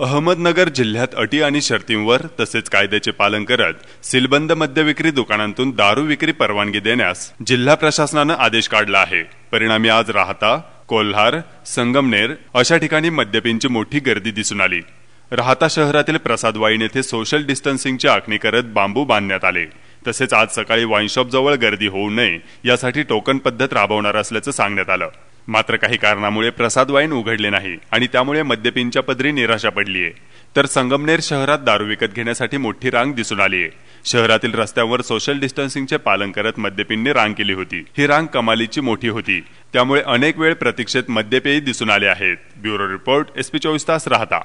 अहमदनगर जिल्ह्यात अटी आणि शर्तींवर तसेच कायद्याचे पालन करत सिलबंद मद्यविक्री दुकानांतून दारू विक्री परवानगी देण्यास जिल्हा प्रशासनानं आदेश काढला आहे. परिणामी आज राहता कोल्हार संगमनेर अशा ठिकाणी मद्यपींची मोठी गर्दी दिसून आली. राहता शहरातील प्रसाद वाईन येथे सोशल डिस्टन्सिंगची आखणी करत बांबू बांधण्यात आले. तसेच आज सकाळी वाईनशॉप जवळ गर्दी होऊ नये यासाठी टोकन पद्धत राबवणार असल्याचं सांगण्यात आलं. मात्र काही कारणामुळे प्रसाद वाईन उघडले नाही आणि त्यामुळे मद्यपींच्या पदरी निराशा पडली आहे तर संगमनेर शहरात दारू विकत घेण्यासाठी मोठी रांग दिसून आली आहे शहरातील रस्त्यावर सोशल डिस्टन्सिंगचे पालन करत मद्यपींनी रांग केली होती. ही रांग कमालीची मोठी होती. त्यामुळे अनेक वेळ प्रतीक्षेत मद्यपेयी दिसून आले आहेत. ब्युरो रिपोर्ट एसपी चोवीस तास राहता.